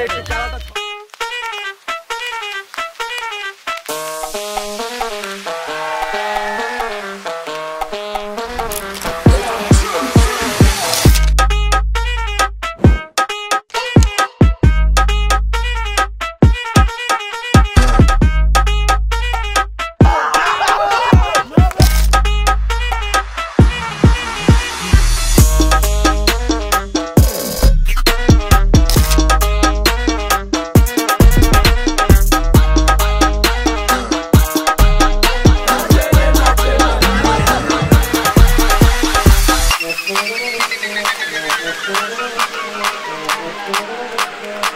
違うの? Thank you.